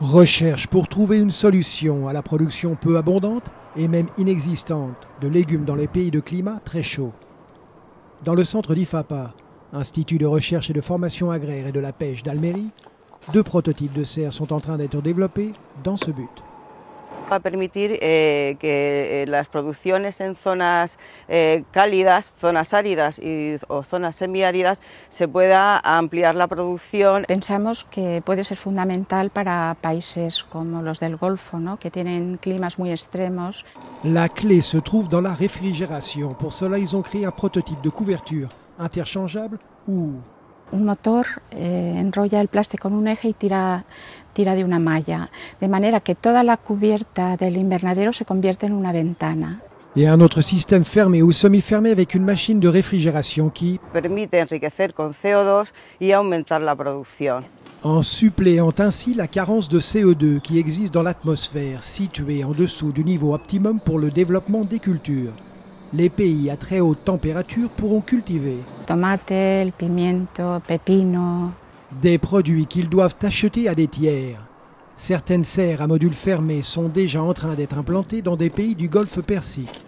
Recherche pour trouver une solution à la production peu abondante et même inexistante de légumes dans les pays de climat très chaud. Dans le centre d'IFAPA, Institut de recherche et de formation agraire et de la pêche d'Almérie, deux prototypes de serres sont en train d'être développés dans ce but. Va a permitir eh, que eh, las producciones en zonas eh, cálidas, zonas áridas y, o zonas semiáridas se pueda ampliar la producción. Pensamos que puede ser fundamental para países como los del Golfo, ¿no? que tienen climas muy extremos. La clé se trouve dans la réfrigération. Pour cela, ils ont créé un prototype de couverture interchangeable ou un motor eh, enrolla el plástico en un eje y tira, tira de una malla, de manera que toda la cubierta del invernadero se convierte en una ventana. Et un autre système fermé ou semi-fermé avec une machine de réfrigération qui permite enriquecer con CO2 y aumentar la producción. En suppléant ainsi la carence de CO2 qui existe dans l'atmosphère, située en dessous du niveau optimum pour le développement des cultures les pays à très haute température pourront cultiver tomate, el pimiento, pepino. Des produits qu'ils doivent acheter à des tiers. Certaines serres à module fermé sont déjà en train d'être implantées dans des pays du Golfe Persique.